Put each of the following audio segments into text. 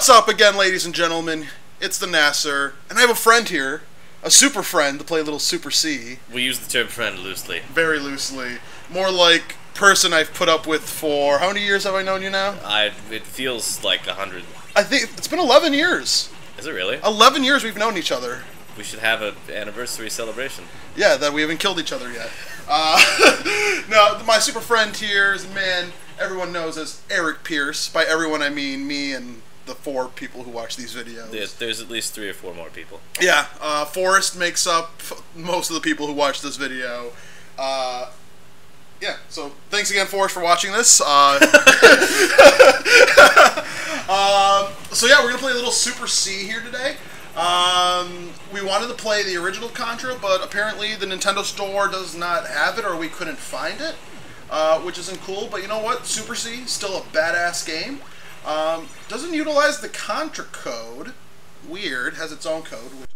What's up again, ladies and gentlemen? It's the Nasr, and I have a friend here, a super friend to play a little Super C, We use the term friend loosely. very loosely. More like person I've put up with for how many years have I known you now? I it feels like a hundred. I think it's been 11 years. Is it really? 11 years we've known each other. We should have an anniversary celebration. Yeah, that we haven't killed each other yet. Uh, no, my super friend here is a man everyone knows as Eric Pierce. By everyone, I mean me and the four people who watch these videos. There's, there's at least three or four more people. Yeah, uh, Forrest makes up most of the people who watch this video. Uh, yeah, so thanks again, Forrest, for watching this. Uh, um, so yeah, we're gonna play a little Super C here today. Um, we wanted to play the original Contra, but apparently the Nintendo Store does not have it, or we couldn't find it, uh, which isn't cool. But you know what? Super C still a badass game. Um, doesn't utilize the Contra code. Weird. Has its own code. Which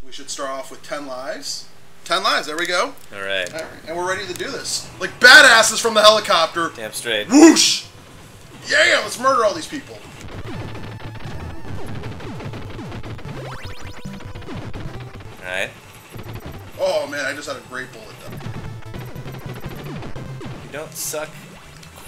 so we should start off with 10 lives. 10 lives. There we go. All right. All right, and we're ready to do this. Like badasses from the helicopter. Damn straight. Whoosh! Yeah, let's murder all these people. All right. Oh man, I just had a great bullet. Don't suck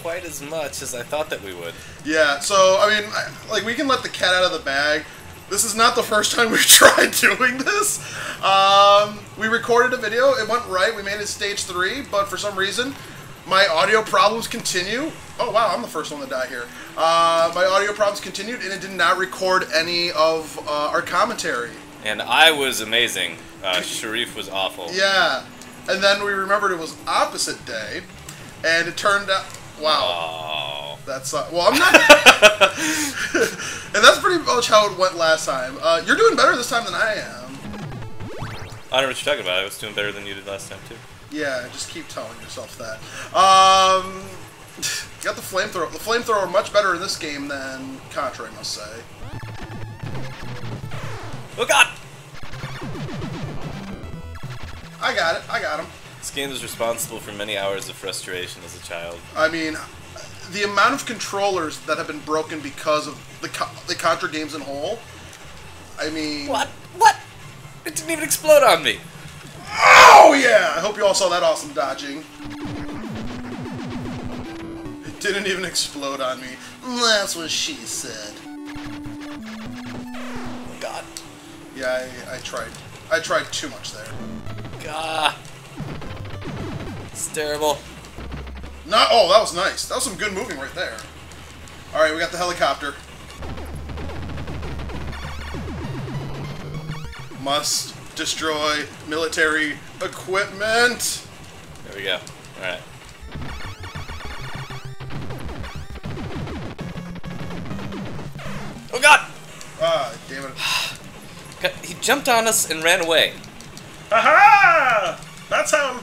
quite as much as I thought that we would. Yeah, so I mean, I, like we can let the cat out of the bag. This is not the first time we've tried doing this. Um, we recorded a video. It went right. We made it stage three, but for some reason, my audio problems continue. Oh wow, I'm the first one to die here. Uh, my audio problems continued, and it did not record any of uh, our commentary. And I was amazing. Uh, Sharif was awful. Yeah, and then we remembered it was opposite day, and it turned out. Wow. Oh. That's uh, well, I'm not, and that's pretty much how it went last time. Uh, you're doing better this time than I am. I don't know what you're talking about. I was doing better than you did last time too. Yeah, just keep telling yourself that. Um, got the flamethrower. The flamethrower much better in this game than Contra, I must say. Oh God! I got it. I got him. This game is responsible for many hours of frustration as a child. I mean, the amount of controllers that have been broken because of the Co- the Contra games in whole. I mean, What? What? It didn't even explode on me. Oh yeah! I hope you all saw that awesome dodging. It didn't even explode on me. That's what she said. God. Yeah, I, I tried. I tried too much there. God. It's terrible. Not. Oh, that was nice. That was some good moving right there. All right, we got the helicopter. Must destroy military equipment. There we go. All right. Oh God! Ah, damn it. God, He jumped on us and ran away. Aha! That's how I'll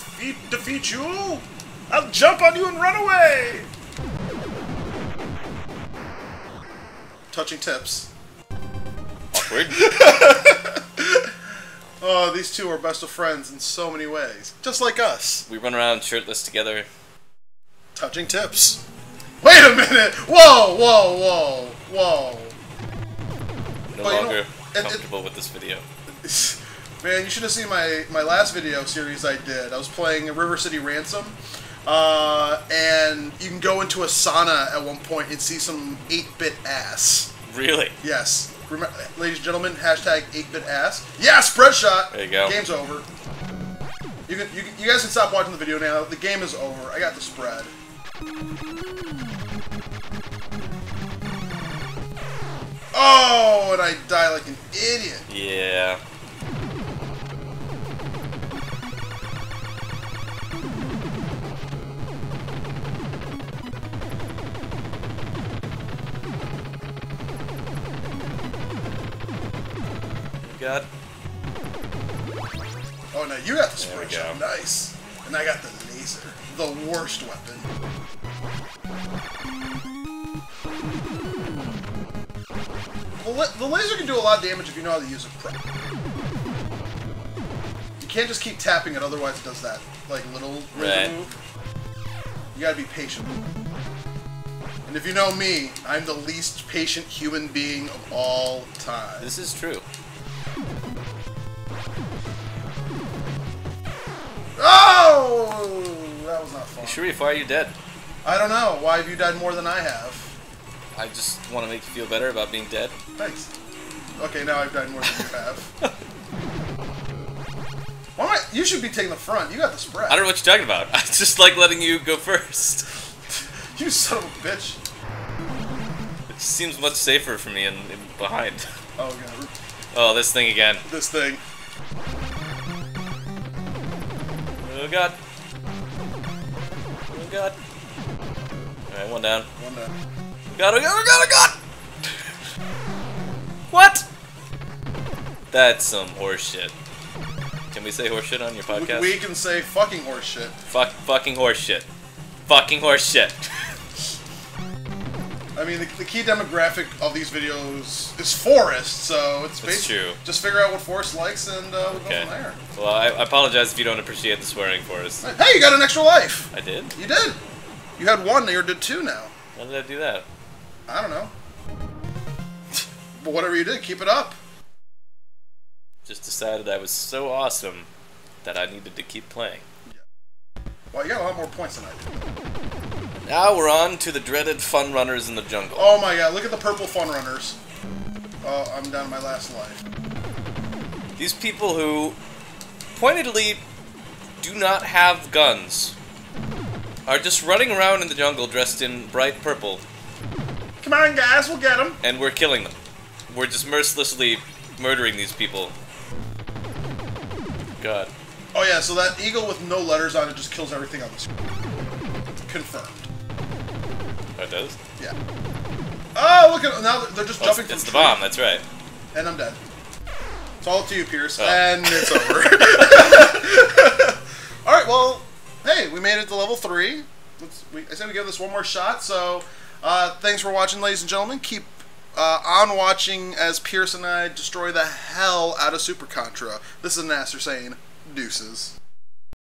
defeat, defeat you! I'll jump on you and run away! Touching tips. Awkward. Oh, these two are best of friends in so many ways. Just like us. we run around shirtless together. Touching tips. Wait a minute! Whoa, whoa, whoa, whoa. No Well, you know, longer it- it- comfortable with this video. Man, you should have seen my, my last video series I did. I was playing River City Ransom. Uh, and you can go into a sauna at one point and see some 8-bit ass. Really? Yes. Remember, ladies and gentlemen, hashtag 8-bit ass. Yeah, spread shot. There you go. Game's over. You can, you you guys can stop watching the video now. The game is over. I got the spread. Oh, and I die like an idiot. Yeah. God. Oh no, you got the we shot. Nice. And I got the laser. The worst weapon. The, la- the laser can do a lot of damage if you know how to use it properly. You can't just keep tapping it, otherwise it does that like little Right. move. You gotta be patient. And if you know me, I'm the least patient human being of all time. This is true. Oh! That was not fun. Sharif, why are you dead? I don't know. Why have you died more than I have? I just want to make you feel better about being dead. Thanks. Okay, now I've died more than you have. Why am I, you should be taking the front. You got the spread. I don't know what you're talking about. I just like letting you go first. You son of a bitch. It seems much safer for me in, in behind. Oh, God. Oh, this thing again. This thing. Oh god. Oh god. Alright, one down. One down. Oh, god, oh god, oh god, oh god! What? That's some horseshit. Can we say horseshit on your podcast? We can say fucking horse shit. Fuck, fucking horseshit. Fucking horseshit. I mean, the, the key demographic of these videos is Forrest, so it's That's basically true. just figure out what Forrest likes and uh, we'll Okay. go from there. Well, I, I apologize if you don't appreciate the swearing Forrest. Hey, you got an extra life. I did? You did. You had one, you did two now. How did I do that? I don't know. but whatever you did, keep it up. Just decided I was so awesome that I needed to keep playing. Well, you got a lot more points than I did. Now we're on to the dreaded fun runners in the jungle. Oh my god, look at the purple fun runners. Oh, I'm down to my last life. These people who pointedly do not have guns are just running around in the jungle dressed in bright purple, Come on, guys, we'll get them. and we're killing them. We're just mercilessly murdering these people. God. Oh yeah, so that eagle with no letters on it just kills everything on the screen. Confirmed. That does? Yeah. Oh, look at now they're just Oh, it's jumping it's from the tree. bomb, that's right. And I'm dead. It's all up to you, Pierce. Oh. And it's over. all right. Well, hey, we made it to level three. Let's, we, I said we give this one more shot. So, uh, thanks for watching, ladies and gentlemen. Keep uh, on watching as Pierce and I destroy the hell out of Super Contra. This is Nasr saying deuces.